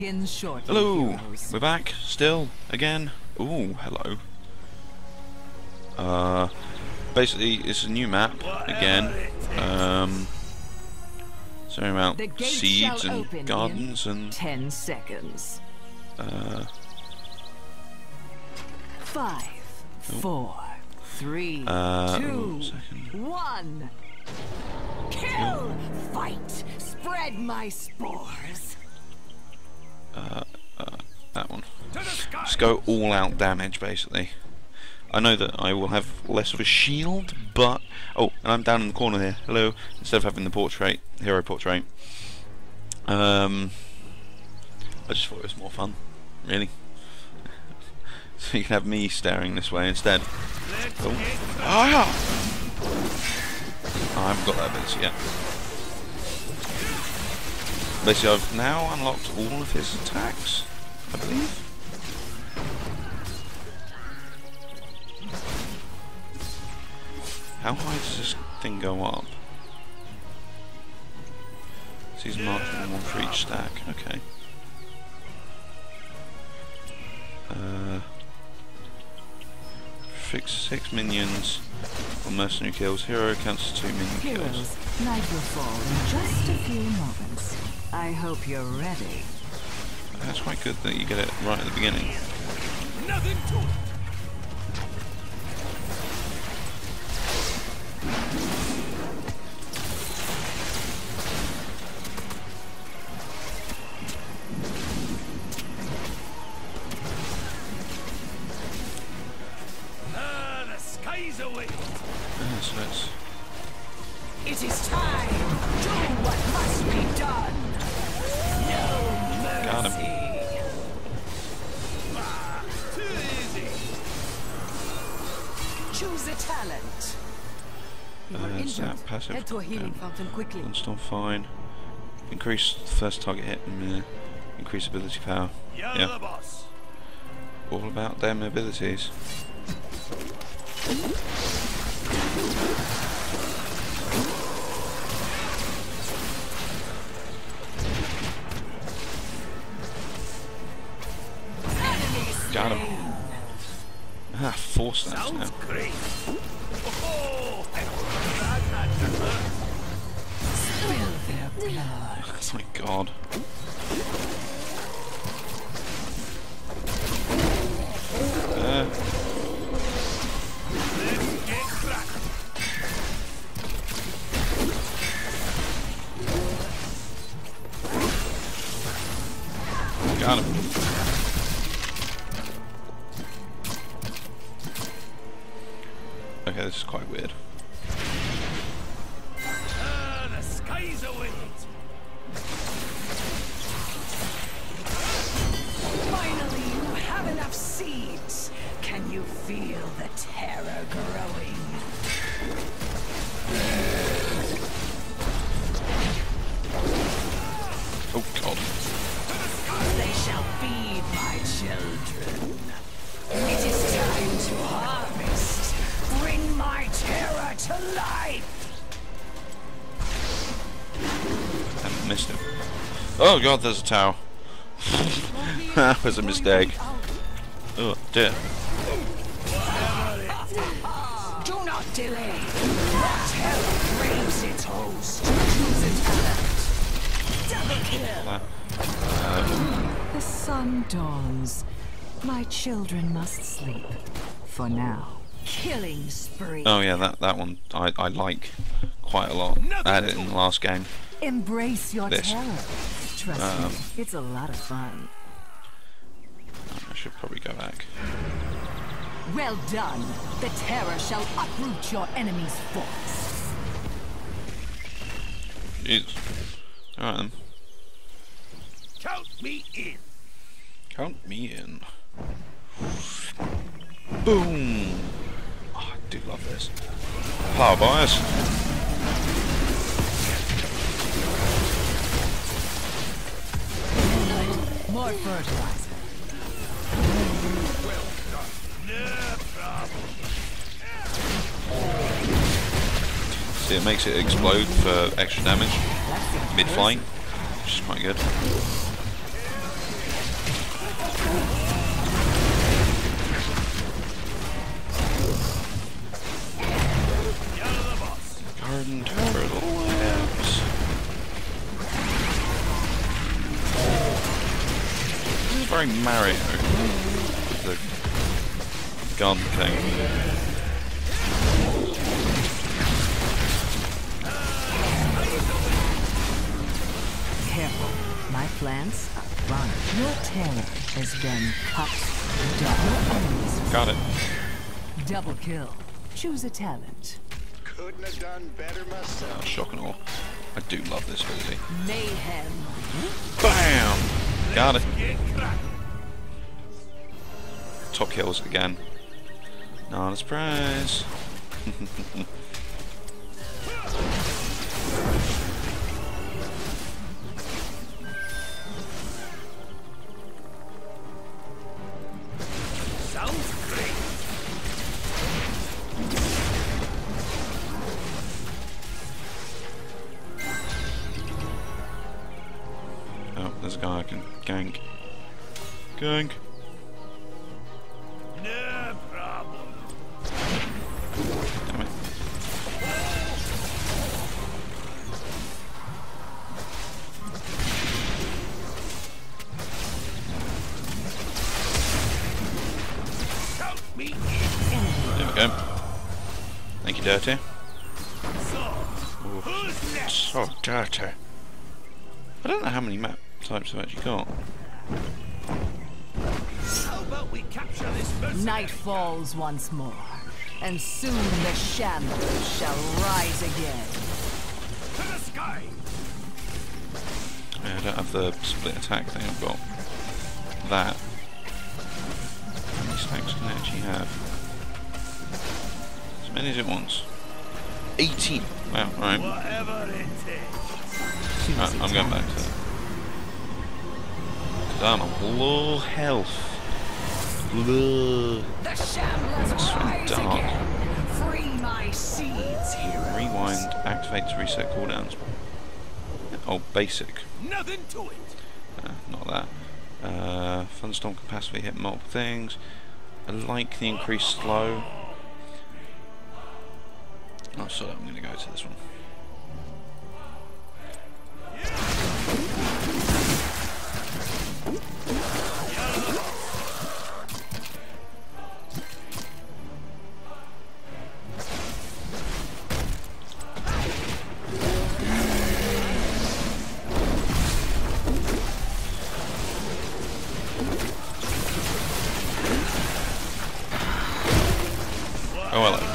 Hello, we're back still again. Ooh, hello. Uh, basically, it's a new map again. Um, sorry about The seeds and gardens in and ten seconds. uh, Five, four, three, Uh, two, ooh, one. Kill, fight, spread my spores. That one. Just go all out damage basically. I know that I will have less of a shield, but oh, and I'm down in the corner here. Hello. Instead of having the portrait, hero portrait. Um, I just thought it was more fun, really. so you can have me staring this way instead. Oh, ah! I haven't got that ability yet. Basically, I've now unlocked all of his attacks, I believe. How high does this thing go up? Sees marking one for each stack. Okay. Uh, fix six minions on mercenary kills. Hero counts as two minion kills. Just a few moments. I hope you're ready. That's quite good that you get it right at the beginning. Nothing to it. Uh, is that passive? Head to a healing Um, fountain quickly. Install fine. Increase the first target hit and uh, increase ability power. You're Yeah. the boss. All about them abilities. Got him. Ah, four snaps now. great. Oh my god. Oh god, there's a tower. that was a mistake. Oh dear. Do not delay. The terror craves its host. Choose a talent. Double kill. Uh, The sun dawns. My children must sleep. For now. Killing spree. oh yeah, that that one I, I like quite a lot. I had it in the last game. Embrace your This. terror. Trust Um, me, it's a lot of fun. I should probably go back. Well done. The terror shall uproot your enemy's force. Jesus. Alright then. Count me in. Count me in. Boom! Oh, I do love this. Power bias. More fertilizer. No problem. See, it makes it explode for extra damage mid-flight, which is quite good. Very Mario. The Garden King. Careful. My plants are run. Your terror has been cut down. Enemies. Got it. Double kill. Choose a talent. Couldn't have done better myself. Oh, shock and awe. I do love this ability. Mayhem. Bam! Got it. Top kills again. Not a surprise. Oh, there's a guy I can gank. Gank. Dirty. So, who's next? So dirty. I don't know how many map types I've actually got. How about we capture this? Night falls once more, and soon the shamblers shall rise again. To the sky. Yeah, I don't have the split attack thing. I've got that. How many stacks can I actually have? As many as it wants. 18! Wow, alright. Whatever it takes. Choose Right, a I'm going back talent. to that. Because I'm on low health. Low. The shamblers It's from dark. Free my seeds. Rewind, activate to reset cooldowns. Oh, basic. Nothing to it. Uh, not that. Uh, Thunderstorm can passively hit multiple things. I like the increased slow. Oh, so I'm going to go to this one. Oh, hello.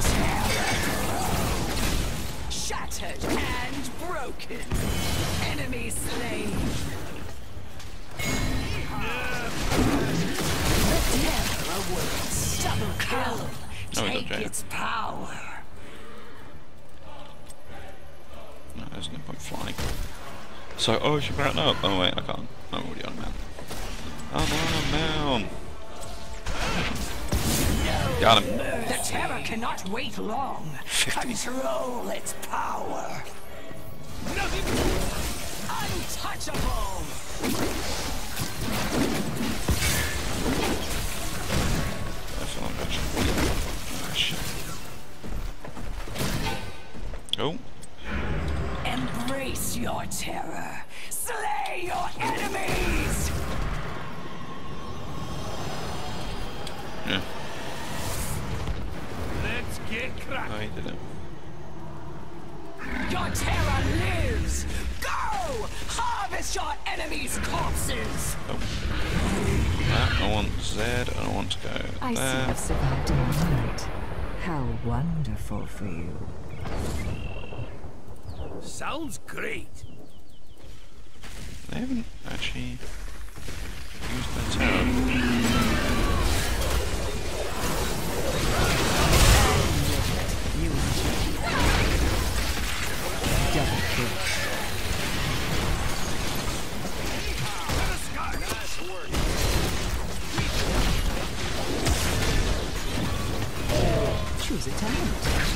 Terror grow. Shattered and broken. Enemy slain. The terror awaits. Double kill. Take its power. No, there's no point flying. So, oh, she mount up. Oh, wait, I can't. I'm already on a mount. I'm on a mount. Got him. The terror cannot wait long. 50. Control its power. Nothing Untouchable. I feel like I should. Shit. Oh, Embrace your terror. Slay your enemies. yeah. Let's get cracking. he did it. Your terror lives. Go! Harvest your enemies' corpses. Oh. That, I want Z, and I want to go I see you've survived another night. How wonderful for you. Sounds great. They haven't actually used their terror. You double kill. Choose a talent.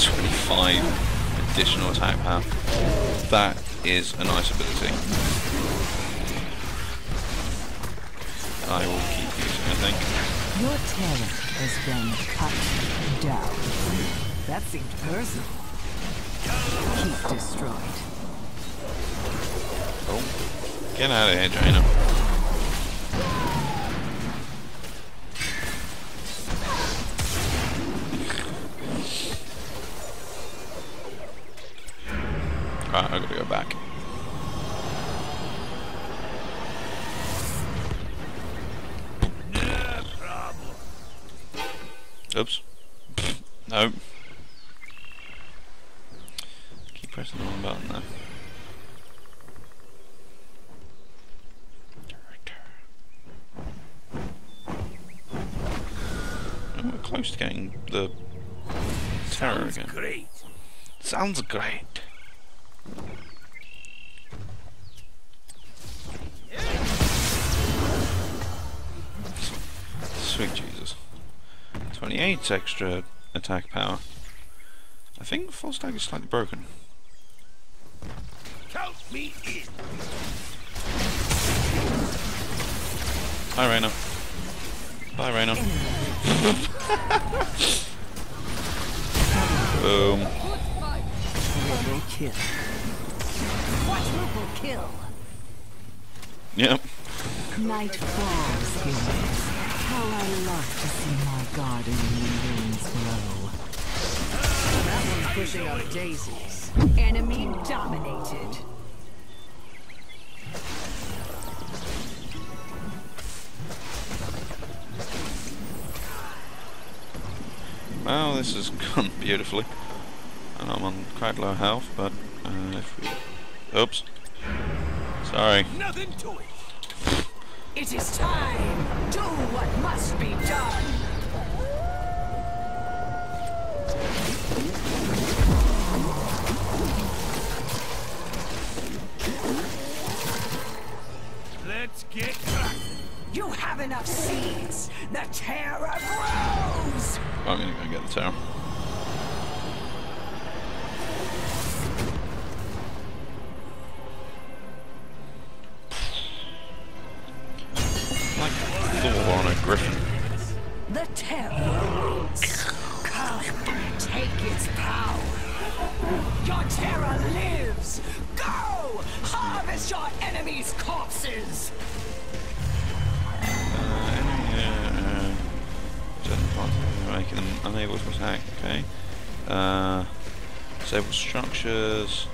25 additional attack power. That is a nice ability. I will keep using, I think. Your terror has been cut down. That seemed personal. Keep destroyed. Oh. Get out of here, Jaina. Sounds great. Sweet Jesus. 28 extra attack power. I think full stack is slightly broken. Count me in. Hi, Reyna. Bye, Reyna. Boom. Triple kill. Quadruple kill. Yep. Night falls, heroes. How I love to see my garden in ruins grow. That one's pushing out daisies. Enemy dominated. Well, this has gone beautifully. I'm on quite low health, but uh, if we... Oops. Sorry. Nothing to it. It is time. Do what must be done. Let's get cracking. You have enough seeds. The terror grows. I'm gonna go get the tower. Structures.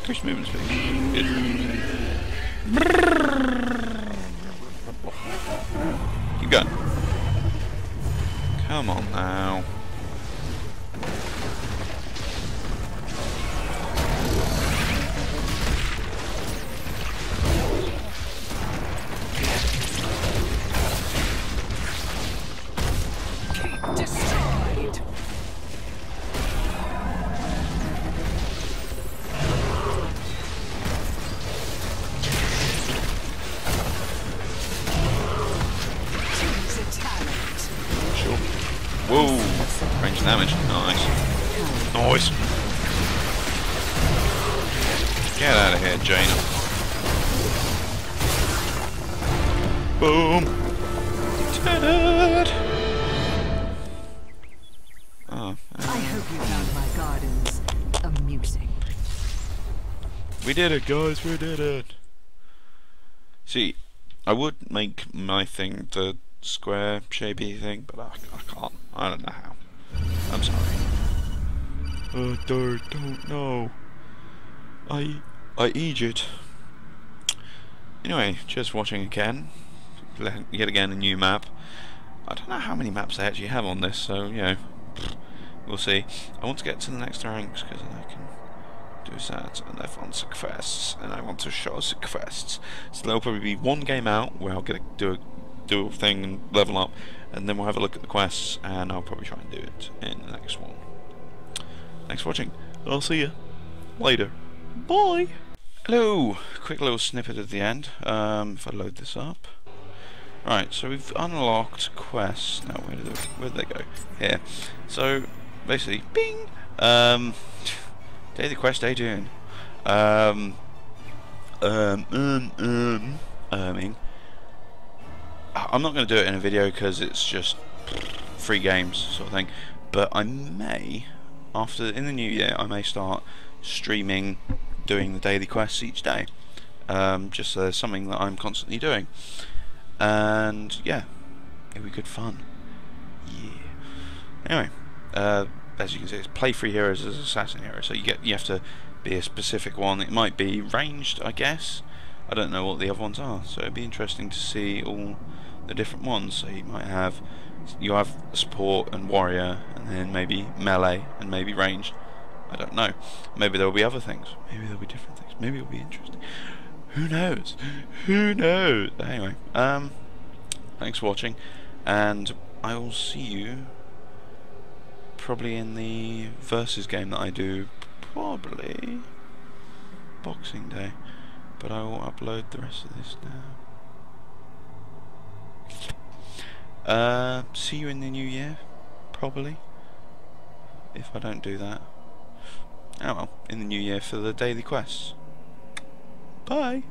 Increase movement speed. Good. Keep going. Come on now. Whoa. Range damage. Nice. Nice. Get out of here, Jaina. Boom. Did it. Oh, uh. I hope you found my gardens amusing. we did it, guys. We did it. See, I would make my thing the square shapey thing, but I, I can't. I don't know how. I'm sorry. I don't, don't know. I I Egypt. Anyway, just watching again. Yet again, a new map. I don't know how many maps they actually have on this, so you know, we'll see. I want to get to the next ranks because I can do that, and I've on quests, and I want to show quests. So there'll probably be one game out where I'll get a, do a do a thing and level up, and then we'll have a look at the quests, and I'll probably try and do it in the next one. Thanks for watching. I'll see you later. Bye. Hello. Quick little snippet at the end. Um, if I load this up. Right, so we've unlocked quests. Now, where did they, where did they go? Here. So, basically, bing! Um, daily quest day doing. Um, um, um, um, uming. I'm not going to do it in a video because it's just free games sort of thing. But I may, after in the new year, I may start streaming, doing the daily quests each day. Um, just so there's something that I'm constantly doing. And yeah, it'll be good fun. Yeah. Anyway, uh, as you can see, it's play free heroes as assassin hero. So you get you have to be a specific one. It might be ranged, I guess. I don't know what the other ones are, so it'd be interesting to see all the different ones. So you might have you have support and warrior, and then maybe melee and maybe ranged. I don't know. Maybe there'll be other things. Maybe there'll be different things. Maybe it'll be interesting. Who knows? Who knows? Anyway, um, thanks for watching, and I will see you probably in the versus game that I do probably Boxing Day, but I will upload the rest of this now. Uh, see you in the new year, probably. If I don't do that. Oh well, in the new year for the daily quests. Bye.